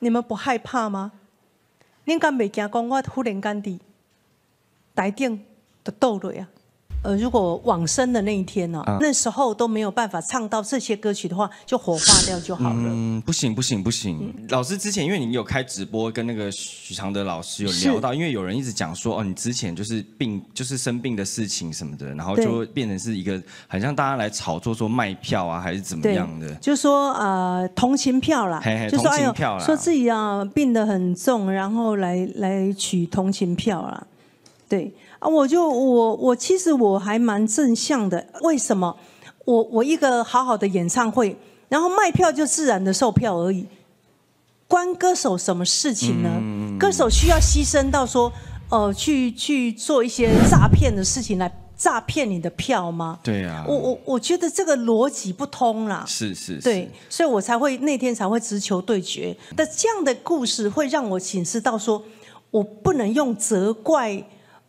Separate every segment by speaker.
Speaker 1: 你们不害怕吗？恁敢未惊讲我忽然间伫台顶就倒落啊？呃，如果往生的那一天呢、那时候都没有办法唱到这些歌曲的话，就火化掉就好了。
Speaker 2: 嗯，不行不行不行。老师之前因为你有开直播，跟那个许常德老师有聊到，因为有人一直讲说，哦，你之前就是病，就是生病的事情什么的，然后就会变成是一个很像大家来炒作说卖票啊，还是怎么
Speaker 1: 对
Speaker 2: 样的。
Speaker 1: 就说呃同情票啦，
Speaker 2: 嘿嘿
Speaker 1: 就说哎呦
Speaker 2: 同情票，啦
Speaker 1: 说自己啊病得很重，然后来来取同情票啦。对啊，我就我我其实我还蛮正向的，为什么？我我一个好好的演唱会，然后卖票就自然的售票而已，关歌手什么事情呢？
Speaker 2: 嗯
Speaker 1: 歌手需要牺牲到说，呃，去去做一些诈骗的事情来诈骗你的票吗？
Speaker 2: 对啊，
Speaker 1: 我我我觉得这个逻辑不通啦。
Speaker 2: 是是是，
Speaker 1: 对，所以我才会那天才会直球对决。但这样的故事会让我警示到说，我不能用责怪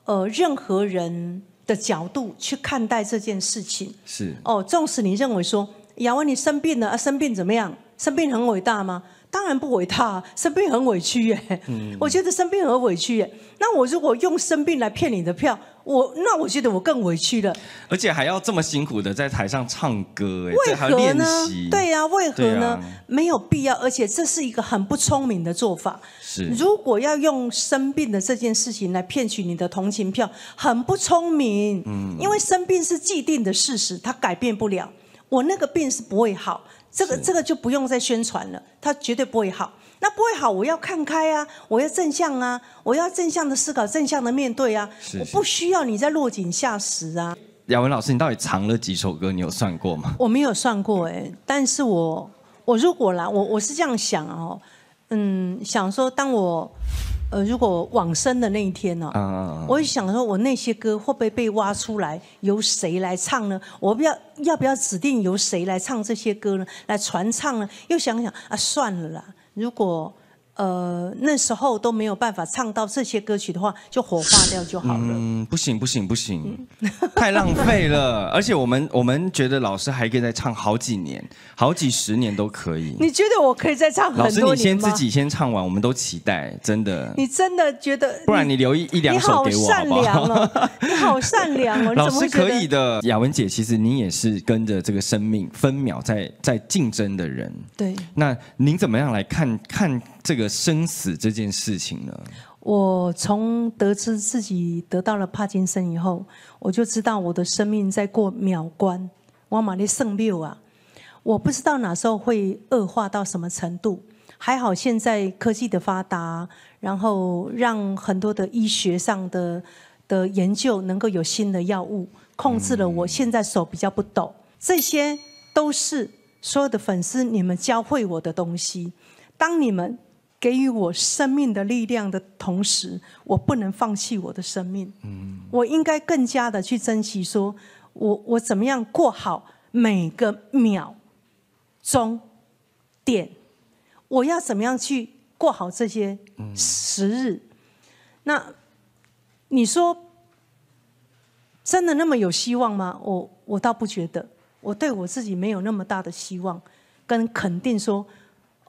Speaker 1: 呃任何人的角度去看待这件事情。
Speaker 2: 是
Speaker 1: 哦，纵使你认为说雅文你生病了啊，生病怎么样？生病很伟大吗？当然不伟大啊，生病很委屈耶。我觉得生病很委屈耶。那我如果用生病来骗你的票，我那我觉得我更委屈了。
Speaker 2: 而且还要这么辛苦的在台上唱歌，哎，
Speaker 1: 为何呢
Speaker 2: 习，？
Speaker 1: 对呀、为何呢？
Speaker 2: 啊
Speaker 1: 没有必要，而且这是一个很不聪明的做法。
Speaker 2: 是
Speaker 1: 如果要用生病的这件事情来骗取你的同情票，很不聪明。嗯，因为生病是既定的事实，它改变不了。我那个病是不会好，这个
Speaker 2: 是
Speaker 1: 这个就不用再宣传了，它绝对不会好。那不会好，我要看开啊，我要正向啊，我要正向的思考，正向的面对啊。
Speaker 2: 是是
Speaker 1: 我不需要你在落井下石啊。
Speaker 2: 雅文老师，你到底藏了几首歌？你有算过吗？
Speaker 1: 我没有算过哎，但是我我如果啦，我我是这样想哦，嗯，想说当我呃如果往生的那一天呢、
Speaker 2: 嗯，
Speaker 1: 我就想说，我那些歌会不会被挖出来，由谁来唱呢？我不要要不要指定由谁来唱这些歌呢？来传唱呢？又想想啊，算了啦，如果呃那时候都没有办法唱到这些歌曲的话，就火化掉就好了。
Speaker 2: 嗯，不行不行不行，太浪费了。而且我们我们觉得老师还可以再唱好几年，好几十年都可以。
Speaker 1: 你觉得我可以再唱
Speaker 2: 老师，你先？自己先唱完，我们都期待，真的。
Speaker 1: 你真的觉得？
Speaker 2: 不然你留一一两首给我好
Speaker 1: 善
Speaker 2: 不好？
Speaker 1: 良哦，你好善良哦，
Speaker 2: 老师可以的，雅文姐，其实你也是跟着这个生命分秒在在竞争的人。
Speaker 1: 对
Speaker 2: 那您怎么样来看看这个生死这件事情呢？
Speaker 1: 我从得知自己得到了帕金森以后，我就知道我的生命在过秒关，我玛丽圣六啊，我不知道哪时候会恶化到什么程度。还好现在科技的发达，然后让很多的医学上的的研究能够有新的药物控制了我现在手比较不抖，这些都是所有的粉丝你们教会我的东西。当你们给予我生命的力量的同时，我不能放弃我的生命。嗯，我应该更加的去珍惜说，我我怎么样过好每个秒、钟、点，我要怎么样去过好这些时日？那你说真的那么有希望吗？我我倒不觉得，我对我自己没有那么大的希望跟肯定说。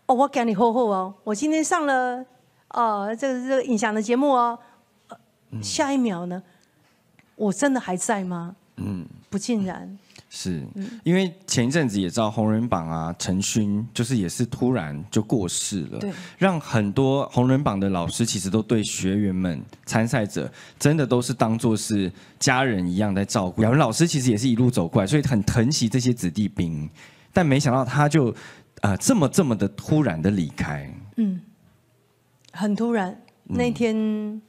Speaker 1: 哦，我给你厚厚哦，我今天上了呃这个这个影响的节目哦，呃下一秒呢，我真的还在吗？嗯，不尽然。
Speaker 2: 是。
Speaker 1: 嗯。
Speaker 2: 因为前一阵子也知道红人榜啊，陈勋就是也是突然就过世了
Speaker 1: 对，
Speaker 2: 让很多红人榜的老师其实都对学员们、参赛者真的都是当做是家人一样在照顾。雅文老师其实也是一路走过来，所以很疼惜这些子弟兵，但没想到他就呃这么这么的突然的离开。
Speaker 1: 嗯很突然，那天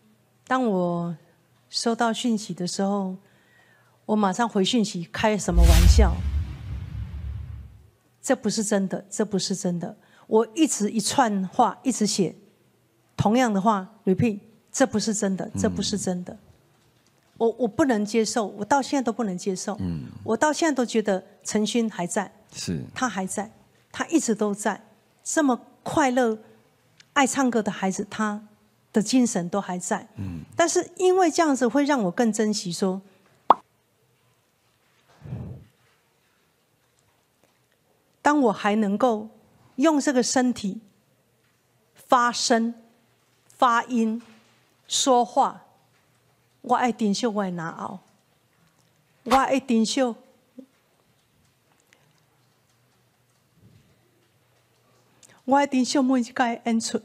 Speaker 1: 当我收到讯息的时候，我马上回讯息，开什么玩笑？这不是真的，这不是真的。我一直一串话一直写同样的话，repeat，这不是真的，这不是真的。我我不能接受，我到现在都不能接受。嗯我到现在都觉得陈勋还在，
Speaker 2: 是
Speaker 1: 他还在，他一直都在，这么快乐、爱唱歌的孩子，他的精神都还在。嗯，但是因为这样子，会让我更珍惜说，当我还能够用这个身体发声、发音、说话，我爱丁秀我爱拿熬，我爱丁秀，我一定想每一个演出。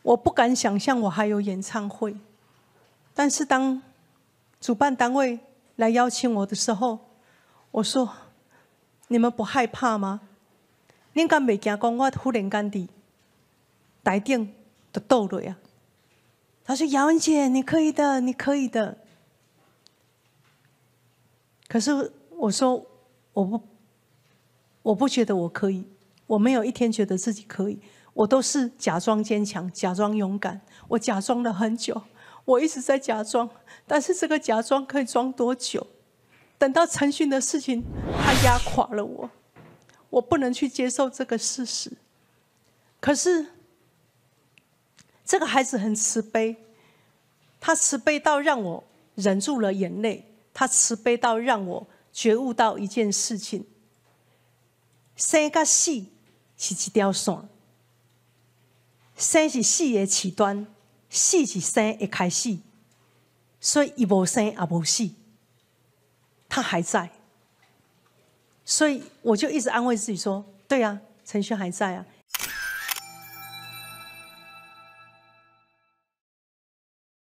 Speaker 1: 我不敢想象我还有演唱会，但是当主办单位来邀请我的时候，我说：“你们不害怕吗？你敢袂惊讲我忽然间的台顶就倒了呀？”他说：“姚文姐，你可以的，你可以的。”可是我说：“我不，我不觉得我可以，我没有一天觉得自己可以。”我都是假装坚强，假装勇敢。我假装了很久，我一直在假装。但是这个假装可以装多久？等到陈训的事情，他压垮了我，我不能去接受这个事实。可是这个孩子很慈悲，他慈悲到让我忍住了眼泪，他慈悲到让我觉悟到一件事情：生跟死是一条线。生是死的起端，死是生的开始，所以一无生也无死，他还在。所以我就一直安慰自己说：“对啊，程序还在啊，